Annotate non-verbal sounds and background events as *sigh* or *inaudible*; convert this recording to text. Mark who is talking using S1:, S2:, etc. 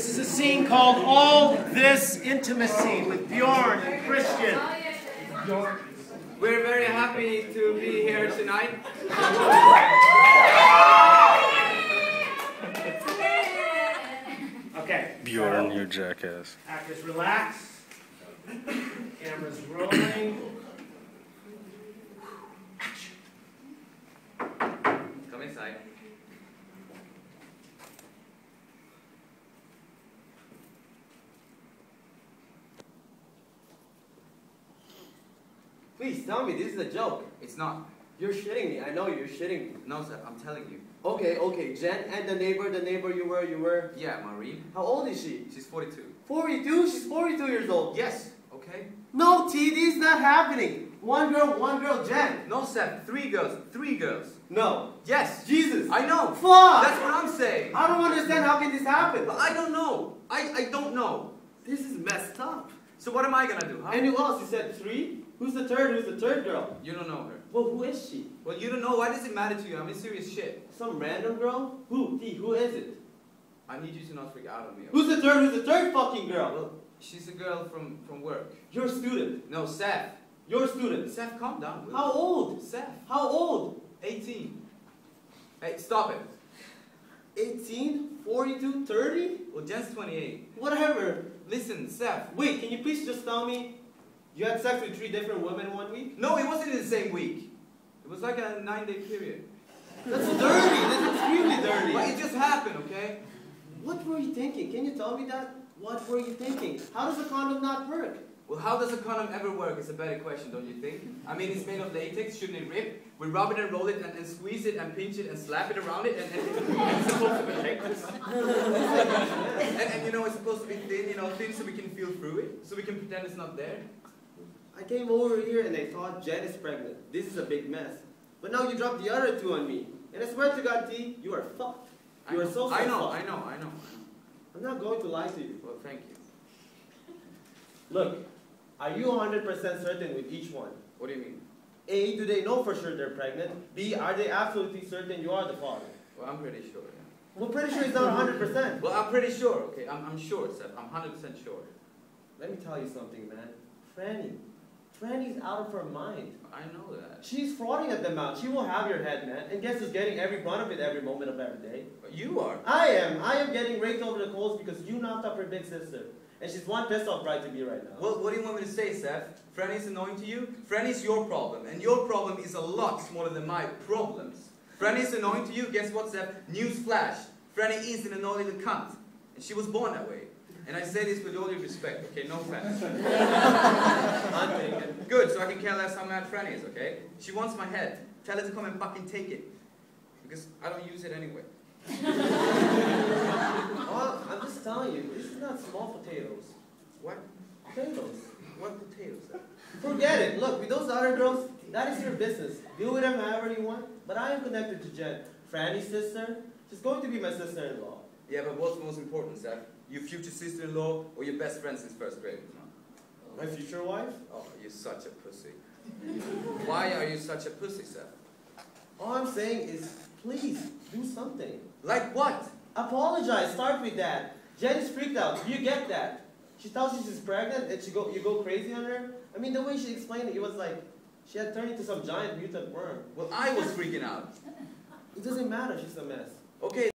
S1: This is a scene called All This Intimacy with Björn and Christian.
S2: We're very happy to be here tonight.
S1: Okay.
S3: Björn, you jackass.
S1: Actors relax. Camera's rolling.
S2: Come inside.
S4: Please tell me, this is a joke.
S2: It's not.
S4: You're shitting me. I know you're shitting me.
S2: No, sir, I'm telling you.
S4: Okay, okay. Jen and the neighbor, the neighbor you were, you were.
S2: Yeah, Maureen.
S4: How old is she?
S2: She's 42.
S4: 42? She's 42 years old.
S2: Yes, okay?
S4: No, Ty, this is not happening. One girl, one girl, Jen.
S2: No, sir, three girls. Three girls.
S4: No.
S2: Yes.
S4: Jesus.
S2: I know.
S4: Fuck!
S2: That's what I'm saying.
S4: I don't understand how can this happen.
S2: But I don't know. I, I don't know.
S4: This is messed up.
S2: So what am I gonna do, huh?
S4: And who else? You said three? Who's the third? Who's the third girl?
S2: You don't know her.
S4: Well, who is she?
S2: Well, you don't know. Why does it matter to you? I'm in serious shit.
S4: Some random girl? Who? Ty, who is it?
S2: I need you to not freak out on me. okay?
S4: Who's the third? Who's the third fucking girl?
S2: Well, she's a girl from, from work.
S4: Your student.
S2: No, Seth.
S4: Your student.
S2: Seth, calm down. will?
S4: How old?
S2: Seth.
S4: How old?
S2: 18. Hey, stop it.
S4: 18, 42, 30?
S2: Well, Jen's 28.
S4: Whatever.
S2: Listen, Seth.
S4: Wait, can you please just tell me you had sex with three different women one week?
S2: No, it wasn't in the same week. It was like a nine day period.
S4: That's dirty. That's extremely dirty.
S2: But it just happened, okay?
S4: What were you thinking? Can you tell me that? What were you thinking? How does a condom not work?
S2: Well, how does a condom ever work is a better question, don't you think? I mean, it's made of latex, shouldn't it rip? We rub it and roll it and, and squeeze it and pinch it and slap it around it and, and, and it's supposed to protect us. and, and you know, it's supposed to be thin, you know, thin so we can feel through it, so we can pretend it's not there.
S4: I came over here and I thought Jen is pregnant. This is a big mess. But now you dropped the other two on me. And I swear to God, Ty, you are fucked.
S2: I
S4: You are
S2: know,
S4: so, so
S2: I know,
S4: fucked.
S2: I know, I know.
S4: I'm not going to lie to you.
S2: Well, thank you.
S4: Look, are you 100% certain with each one?
S2: What do you mean?
S4: A, do they know for sure they're pregnant? B, are they absolutely certain you are the father?
S2: Well, I'm pretty sure, yeah.
S4: We're pretty sure it's not 100%.
S2: Well, I'm pretty sure, okay? I'm, I'm sure, Seth. I'm 100% sure.
S4: Let me tell you something, man. Franny. Franny's out of her mind.
S2: I know that.
S4: She's frauding at the mouth. She will have your head, man. And guess who's getting every brunt of it every moment of every day?
S2: You are.
S4: I am. I am getting raked over the coals because you knocked up her big sister. And she's one pissed off bride to be right now.
S2: Well, what do you want me to say, Seth? Franny's annoying to you? Franny's your problem, and your problem is a lot smaller than my problems. Franny's annoying to you? Guess what, Seth? News flash. Franny is an annoying little cunt. And she was born that way. And I say this with all due respect, okay? No offense. *laughs* Good, so I can care less how mad Franny is, okay? She wants my head. Tell her to come and fucking take it. Because I don't use it anyway. *laughs*
S4: Well, I'm just telling you, this is not small potatoes.
S2: What?
S4: Potatoes.
S2: What potatoes? Seth?
S4: Forget it. Look, with those other girls, that is your business. Deal with them however you want. But I am connected to Jen. Franny's sister, she's going to be my sister-in-law.
S2: Yeah, but what's most important, Seth? Your future sister-in-law or your best friend since first grade?
S4: My future wife?
S2: Oh, you're such a pussy. Why are you such a pussy, Seth?
S4: All I'm saying is, please, do something.
S2: Like what?
S4: Apologize. Start with that. Jen is freaked out. You get that. She tells you she's pregnant and she go, you go crazy on her. I mean, the way she explained it, it was like she had turned into some giant mutant worm.
S2: Well, I was freaking out.
S4: It doesn't matter. She's a mess.
S2: Okay,